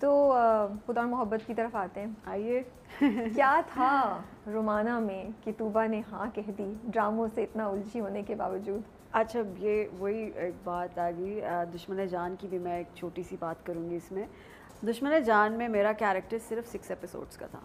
तो खुदा मोहब्बत की तरफ़ आते हैं। आइए। क्या था रोमाना में कि तूबा ने हाँ कह दी ड्रामों से इतना उलझी होने के बावजूद? अच्छा ये वही एक बात आ गई दुश्मन जान की भी मैं एक छोटी सी बात करूँगी इसमें। दुश्मन जान में मेरा कैरेक्टर सिर्फ़ सिक्स एपिसोड्स का था।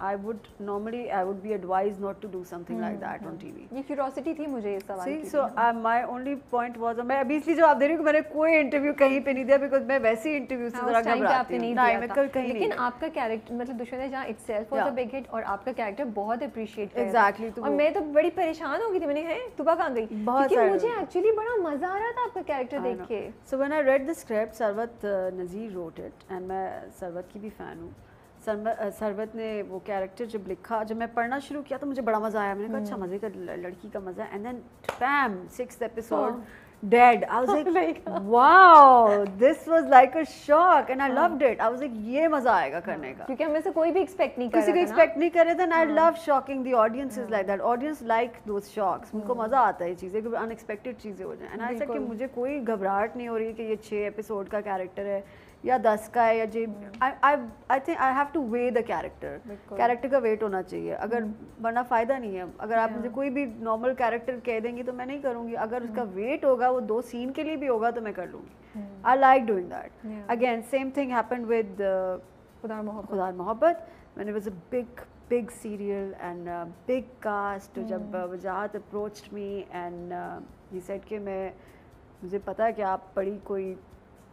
I would normally I would be advised not to do something like that on TV. ये curiosity थी मुझे इस सवाल की. Uh, my only point was मैं अभी इसलिए जवाब दे रही हूँ मैंने कोई इंटरव्यू कहीं पे नहीं दिया बिकॉज़ मैं वैसे ही इंटरव्यू से जरा घबराती हूँ. नहीं मैं कल कहीं लेकिन आपका कैरेक्टर मतलब दुश्मन जहाँ itself was a big hit और आपका कैरेक्टर बहुत अप्रिशिएट किया. Exactly. और मैं तो बड़ी परेशान हो गई थी मैंने है तुबा कहाँ गई? क्योंकि मुझे एक्चुअली बड़ा मज़ा आ रहा था आपका कैरेक्टर देख के. When I read the script, Sarvat uh, Nazir wrote it and मैं सरवत की भी फ़ैन हूँ. सरवत ने वो कैरेक्टर जब लिखा जब मैं पढ़ना शुरू किया तो मुझे बड़ा मज़ा आया। मैंने कहा अच्छा हम्म। मज़े का लड़की का मज़ा and then पैम six episode dead. I was like, like wow, this was like a shock. And I हाँ। loved it. I was like ये मज़ा आएगा करने का. क्योंकि हमें से कोई भी एक्सपेक्ट नहीं कर किसी को एक्सपेक्ट नहीं कर रहे थे I love shocking the audience is like that audience like those shocks उनको हाँ। मज़ा आता है चीज़ें कि अनएक्सपेक्टेड चीज़ें हो जाए। एंड आई सेड कि मुझे कोई घबराहट नहीं हो रही कि ये छः एपिसोड का कैरेक्टर है। या दस का है या जी। I think I have to weigh the character character का वेट होना चाहिए। अगर hmm. वरना फ़ायदा नहीं है। अगर आप मुझे कोई भी नॉर्मल कैरेक्टर कह देंगी तो मैं नहीं करूँगी। अगर उसका वेट hmm. होगा वो दो सीन के लिए भी होगा तो मैं कर लूँगी। I like doing that again same thing happen with Khuda Mohabbat. मैंने was a big big serial and big cast जब वजाहत अप्रोच्ड मी एंड ये सेट के मैं मुझे पता है कि आप बड़ी कोई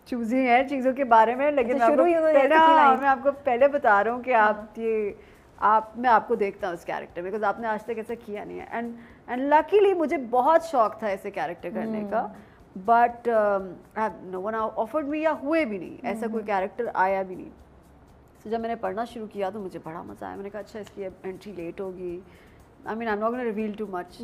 चूजी है चीज़ों के बारे में लेकिन अच्छा, मैं, आपको पहले, हाँ, मैं आपको पहले बता रहा हूँ कि। आप ये आप मैं आपको देखता हूँ उस कैरेक्टर बिकॉज़ आपने आज तक ऐसा किया नहीं है। एंड एंड लकीली मुझे बहुत शौक था ऐसे कैरेक्टर करने का। But no one offered me या हुए भी नहीं। ऐसा कोई कैरेक्टर हम्म। आया भी नहीं। तो so, जब मैंने पढ़ना शुरू किया तो मुझे बड़ा मज़ा आया। मैंने कहा अच्छा इसकी एंट्री लेट होगी। I mean I am not gonna reveal too much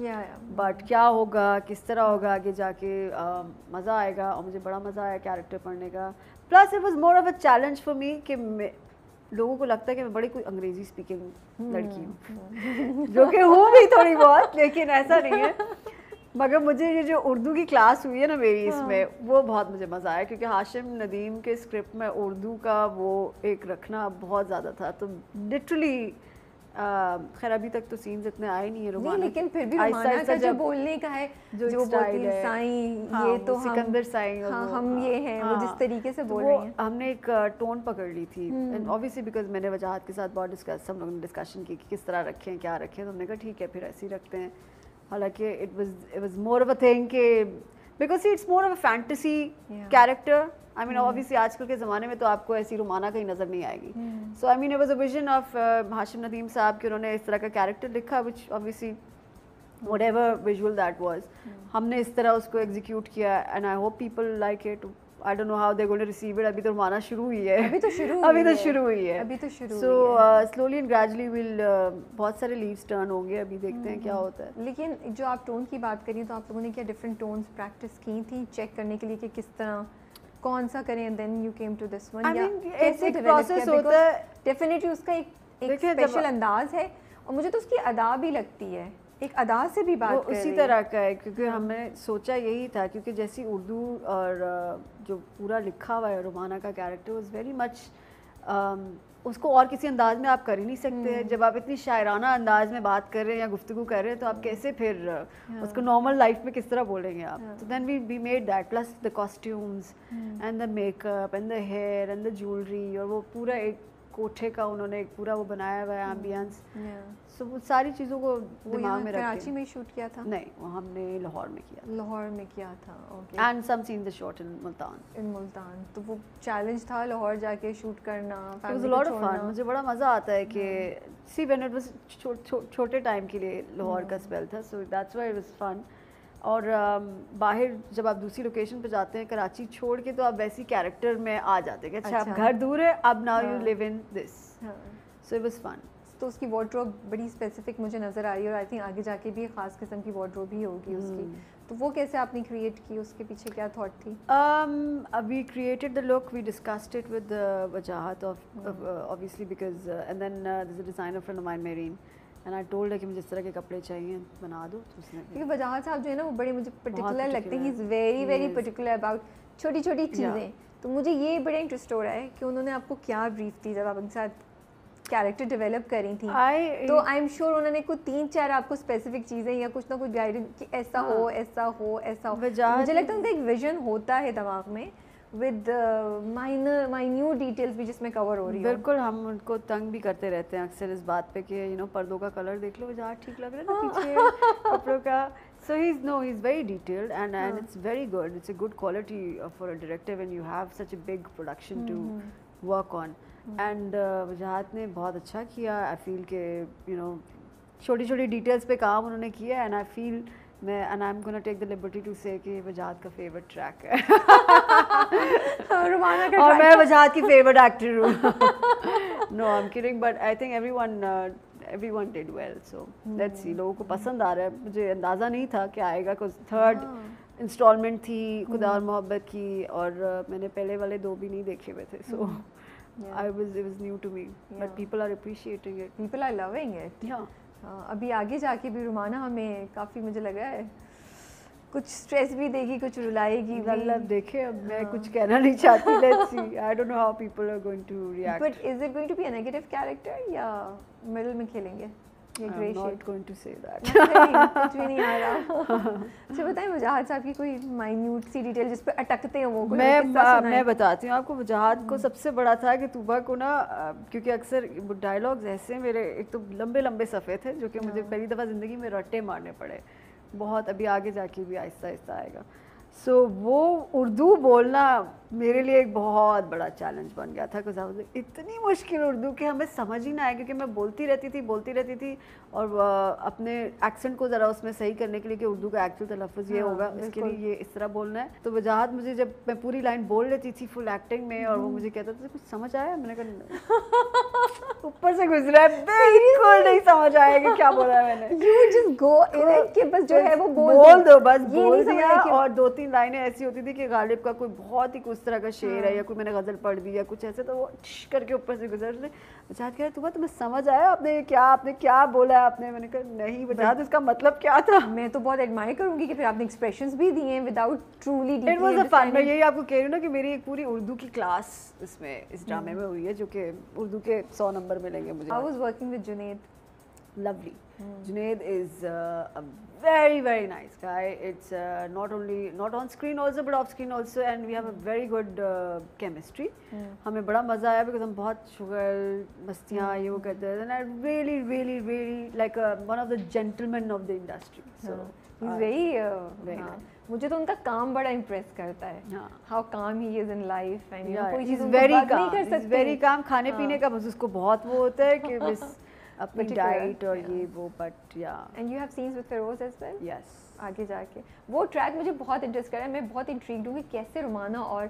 but क्या होगा किस तरह होगा आगे जाके uh, मज़ा आएगा और मुझे बड़ा मज़ा आया कैरेक्टर पढ़ने का plus it was more of a challenge for me कि लोगों को लगता है कि मैं बड़ी कोई अंग्रेज़ी स्पीकिंग hmm. लड़की हूँ hmm. जो कि हूँ भी थोड़ी बहुत लेकिन ऐसा नहीं है मगर मुझे ये जो उर्दू की क्लास हुई है ना मेरी हाँ। इसमें वो बहुत मुझे मज़ा आया क्योंकि हाशिम नदीम के स्क्रिप्ट में उर्दू का वो एक रखना बहुत ज़्यादा था तो लिटरली खैर अभी तक तो सीन्स इतने आए नहीं है रोमाना। लेकिन फिर भी रोमाना का जो बोलने का है जो, जो बोलती है साईं हाँ, ये तो सिकंदर साईं हाँ, हम ये हैं हाँ, वो जिस हाँ। तरीके से तो बोल रही हैं। हमने एक टोन पकड़ ली थी। एंड ऑब्वियसली बिकॉज़ मैंने वजाहत के साथ बहुत डिस्कस हम लोगों ने डिस्कशन की कि किस तरह रखें क्या रखें तो हमने कहा ठीक है फिर ऐसे ही रखते हैं। हालाँकि it was it was more of a thing के because it's more of a fantasy character I mean obviously आजकल के ज़माने में तो आपको ऐसी रुमाना कहीं नज़र नहीं आएगी। So I mean it was a vision of Hashim Nadeem sahab कि उन्होंने इस तरह का कैरेक्टर लिखा which obviously whatever visual that was हमने इस तरह उसको एग्जीक्यूट किया and I hope people like it I don't know how they going to receive it अभी तो रुमाना शुरू हुई है। अभी तो शुरू अभी तो शुरू हुई है। अभी तो शुरू so slowly and gradually will बहुत सारे लीव्स टर्न होंगे। अभी देखते हैं क्या hmm. होता है। लेकिन जो आप टोन की बात करिए तो आप लोगों ने क्या डिफरेंट टोन्स प्रैक्टिस की थी? चेक करने के लिए कि किस तरह कौन सा करें then you came to this one कैसे प्रोसेस होता है। डेफिनेटली उसका एक एक स्पेशल अंदाज है और मुझे तो उसकी अदा भी लगती है। एक अदा से भी बात कर उसी तरह का है क्योंकि हाँ। हमने सोचा यही था क्योंकि जैसी उर्दू और जो पूरा लिखा हुआ है रोमाना का कैरेक्टर वाज वेरी मच उसको और किसी अंदाज में आप कर ही नहीं सकते हम्म। जब आप इतनी शायराना अंदाज में बात कर रहे हैं या गुफ्तु कर रहे हैं तो आप कैसे फिर हाँ। उसको नॉर्मल लाइफ में किस तरह बोलेंगे आप तो then we we made that plus the costumes and the makeup and the hair and the jewellery और वो पूरा एक कोठे का उन्होंने एक पूरा वो बनाया हुआ है एम्बियंस सो वो सारी चीज़ों को दिमाग में कराची में शूट किया था? नहीं वो हमने लाहौर में किया लाहौर में किया था okay and some scene the shot in Multan in Multan तो वो चैलेंज था लाहौर जाके शूट करना लॉट ऑफ़ फन मुझे बड़ा मज़ा आता है कि सी व्हेन इट वाज छोटे टाइम के लिए लाहौर का स्पेल था so that's why it was fun और बाहर जब आप दूसरी लोकेशन पे जाते हैं कराची छोड़ के तो आप वैसी कैरेक्टर में आ जाते हैं अच्छा, अच्छा। घर दूर है अब now you live in this so it was fun तो उसकी वार्ड्रोब बड़ी स्पेसिफिक मुझे नज़र आ रही है और आई थिंक आगे जाके भी ख़ास किस्म की वार्ड्रोब ही होगी hmm. उसकी तो वो कैसे आपने क्रिएट की? उसके पीछे क्या थॉट थी? We created the look we discussed it with Wajahat of obviously because and then this designer of mine Mehreen and I told है कि मुझे इस तरह के कपड़े चाहिए बना दो तो उसने क्योंकि वजाहत साहब जो है ना वो बड़े मुझे पर्टिकुलर लगते हैं। ही। Is very very particular about छोटी छोटी चीज़ें। तो तो मुझे ये बड़ा इंटरेस्ट हो रहा है कि उन्होंने आपको क्या ब्रीफ दी जब आप उनके साथ कैरेक्टर डेवलप करी थी। I, तो आई एम श्योर उन्होंने कुछ तीन चार आपको स्पेसिफिक चीज़ें या कुछ ना कुछ गाइडेंस कि ऐसा हाँ, हो। ऐसा हो ऐसा हो। मुझे लगता है उनका एक विजन होता है दिमाग में विद माइनर माइन्यूट डिटेल्स भी जिसमें कवर हो रही है। बिल्कुल हम उनको तंग भी करते रहते हैं अक्सर इस बात पे कि यू नो पर्दों का कलर देख लो जहाँ ठीक लग रहा है ना पीछे कपड़ों का। So he's no he's very detailed and and uh. it's very good. It's a good quality for a director when you have such a big production mm -hmm. to work on. And Wajahat ने बहुत अच्छा किया। I feel के you know छोटी छोटी details पे काम उन्होंने किया एंड आई फील मैं and I am gonna take the liberty to say कि वजाहत का फेवरेट ट्रैक है। और मैं वजाहत की फेवरेट एक्टर हूँ। No I am kidding but I think everyone everyone did well so let's see लोगों को पसंद आ रहा है। मुझे अंदाज़ा नहीं था कि आएगा कुछ थर्ड इंस्टॉलमेंट थी खुदा और मोहब्बत की और uh, मैंने पहले वाले दो भी नहीं देखे हुए थे सो was new to me yeah. but people are appreciating it. People are loving it. Yeah. Uh, अभी आगे जाके भी रुमाना हमें काफ़ी मुझे लग रहा है कुछ स्ट्रेस भी देगी कुछ रुलाएगी भी देखे अब मैं हाँ. कुछ कहना नहीं चाहती let's see I don't know how people are going to react but is it going to be a negative character या मिडिल में खेलेंगे? ये grey not going to say that कुछ भी नहीं आ रहा। अच्छा बताएँ वजाहत साहब की कोई माइन्यूट सी डिटेल जिस पे अटकते हैं वो कोई मैं मैं बताती हूँ आपको वजाहत को हम्म। सबसे बड़ा था कि तुबा को ना क्योंकि अक्सर डायलॉग्स ऐसे मेरे एक तो लंबे लंबे सफ़े थे जो कि मुझे हाँ। पहली दफ़ा ज़िंदगी में रट्टे मारने पड़े। बहुत अभी आगे जाके भी आहिस्ता आहिस्ता आएगा। सो so, वो उर्दू बोलना मेरे लिए एक बहुत बड़ा चैलेंज बन गया था बिकॉज़ इतनी मुश्किल उर्दू कि हमें समझ ही ना आए क्योंकि मैं बोलती रहती थी बोलती रहती थी और अपने एक्सेंट को ज़रा उसमें सही करने के लिए कि उर्दू का एक्चुअल तलफ़ ये हाँ, होगा इसके लिए ये इस तरह बोलना है। तो वजाहत मुझे जब मैं पूरी लाइन बोल लेती थी फुल एक्टिंग में और वो हम्म। मुझे कहता था कुछ समझ आया? मैंने कहा ऊपर से गुजरा है बिल्कुल नहीं समझ आया कि क्या बोला मैंने। यू जस्ट गो इन के बस जो है वो बोल दो। बस बोल दिया और दो तीन लाइनें ऐसी होती थी कि गालिब का कोई बहुत ही उस तरह का शेर है हाँ। या कोई मैंने गज़ल पढ़ दी या कुछ ऐसे तो वो करके ऊपर से गुजर ले बचात कह तुम्हें तुम्हें समझ आया आपने क्या आपने क्या बोला आपने मैंने कहा नहीं बचात इसका मतलब क्या था मैं तो बहुत एडमायर करूँगी कि फिर आपने एक्सप्रेशंस भी दिए without truly it was a fun मैं यही आपको कह रही हूँ ना कि मेरी एक पूरी उर्दू की क्लास इसमें इस ड्रामे hmm. में हुई है जो कि उर्दू के सौ नंबर मिलेंगे मुझे I was working with Junaid lovely. Mm. Junaid is uh, a very very nice guy. It's uh, not only not on screen also but off screen also, and we have a very good uh, chemistry. Mm. हमें बड़ा मज़ा आया because हम बहुत sugar मस्तियाँ ये वो करते थे and I really really really like a, one of the gentlemen of the industry. So he's uh, very uh, very nice. मुझे तो उनका काम बड़ा इम्प्रेस करता है हाउ काम he is in life and कोई चीज़ वेरी काम वेरी काम खाने पीने का बस उसको बहुत वो होता है कि बस अपनी डाइट और ये वो बट या and you have scenes with Firoz as well yes आगे जाके। वो ट्रैक मुझे बहुत इंटरेस्ट कर रहा है। मैं बहुत इंट्रीग्ड हूँ कि कैसे रुमाना और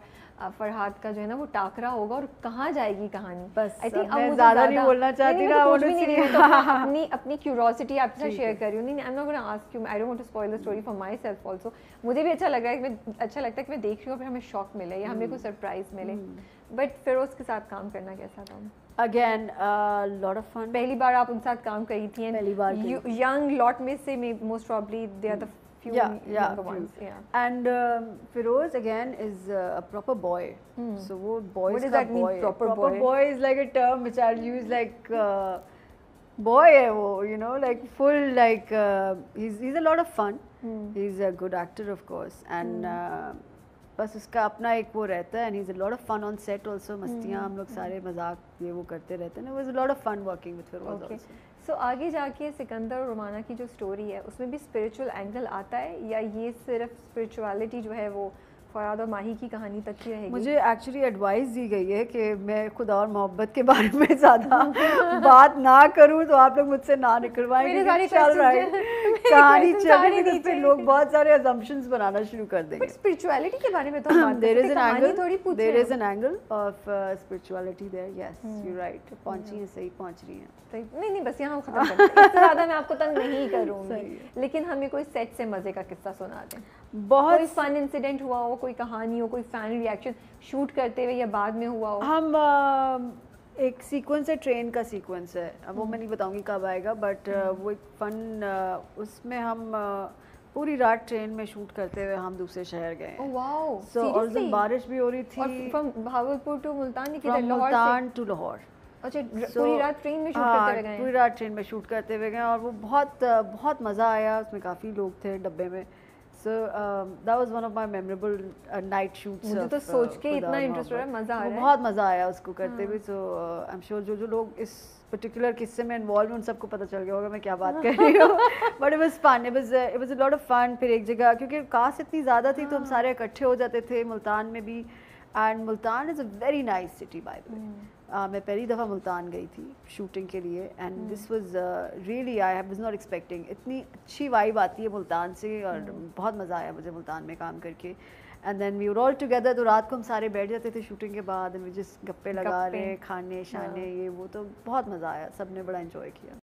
फरहाद का जो है ना वो टाकरा होगा और कहाँ जाएगी कहानी। बस आई थिंक अब ज़्यादा नहीं बोलना चाहती ना नहीं तो अपनी अपनी क्यूरोसिटी आपके साथ शेयर कर रही हूँ। नहीं I am not gonna ask you I don't want to spoil the story for myself also मुझे भी अच्छा लग रहा है कि मैं अच्छा लगता है कि मैं देख रही हूँ फिर हमें शॉक मिले या हमें कोई सरप्राइज़ मिले। But hmm. फिरोज के साथ काम करना कैसा था? अगेन लॉट ऑफ फन पहली बार आप उनके साथ काम करी थी पहली बार यंग लॉट में से most probably they are the few yeah, yeah, few. ones. Yeah. And um, Firoz again is uh, a proper boy. Hmm. So वो boys what does that boy. mean proper, proper boy? boy is like a term which I'll use like uh, boy है वो you know like full like uh, he's he's a lot of fun. Hmm. He's a good actor of course and hmm. uh, बस उसका अपना एक वो रहता है and is a lot of fun on set also मस्तियाँ हम लोग सारे मज़ाक ये वो करते रहते हैं was a lot of fun working with Firoz so आगे जाके सिकंदर और रोमाना की जो स्टोरी है उसमें भी स्पिरिचुअल एंगल आता है या ये सिर्फ़ स्पिरिचुअलिटी जो है वो फराद और माही की कहानी तक ही रहेगी। मुझे एक्चुअली एडवाइस दी गई है कि मैं खुदा और मोहब्बत के बारे में ज़्यादा बात ना करूँ तो आप लोग मुझसे ना निकलवाएँगे चल रहा है। कहानी चल रही है फिर लोग बहुत सारे अजम्पशंस बनाना शुरू कर देंगे। स्पिरिचुअलिटी के बारे में तो देयर इज़ एन एंगल थोड़ी पूछ there is an angle of spirituality there yes you right पहुँची है सही पहुँच रही है। नहीं नहीं बस यहाँ खत्म करते हैं। ज़्यादा मैं आपको तंग नहीं करूँगी। लेकिन हमें कोई सेट से मज़े का किस्सा सुना दें। बहुत कोई फन इंसिडेंट हुआ हो कोई कहानी हो कोई फ़ैन रिएक्शन शूट करते हुए या बाद में हुआ हो? हम आ, एक सीक्वेंस है ट्रेन का सीक्वेंस है। अब वो मैं नहीं बताऊँगी कब आएगा बट वो एक फन उसमें हम पूरी रात ट्रेन में शूट करते हुए हम दूसरे शहर गए वाओ सो और दिन बारिश भी हो रही थी। फ्रॉम भावलपुर टू मुल्तान की लाहौर मुल्तान टू लाहौर। अच्छा so, पूरी रात ट्रेन में शूट हाँ, करते हुए पूरी रात ट्रेन में शूट करते हुए गए और वो बहुत बहुत मज़ा आया। उसमें काफ़ी लोग थे डब्बे में। So that was one of my memorable night shoots मुझे तो सोच uh, के इतना इंटरेस्ट हो रहा है मज़ा आ रहा है। बहुत मज़ा आया उसको करते हुए सो आई एम श्योर जो जो लोग इस पर्टिकुलर किस्से में इन्वॉल्व उन सबको पता चल गया होगा मैं क्या बात कर रही हूँ। But it was fun it was it was a lot of fun फिर एक जगह क्योंकि कास्ट इतनी ज़्यादा थी तो हम हाँ। सारे इकट्ठे हो जाते थे मुल्तान में भी and Multan is a very nice city by the way मैं पहली दफ़ा मुल्तान गई थी शूटिंग के लिए and this was really I was not expecting इतनी अच्छी वाइब आती है मुल्तान से और mm. बहुत मज़ा आया मुझे मुल्तान में काम करके। And then we all together तो रात को हम सारे बैठ जाते थे शूटिंग के बाद जिस गप्पे लगा रहे खाने शाने हाँ। ये वो तो बहुत मज़ा आया सबने बड़ा इन्जॉय किया।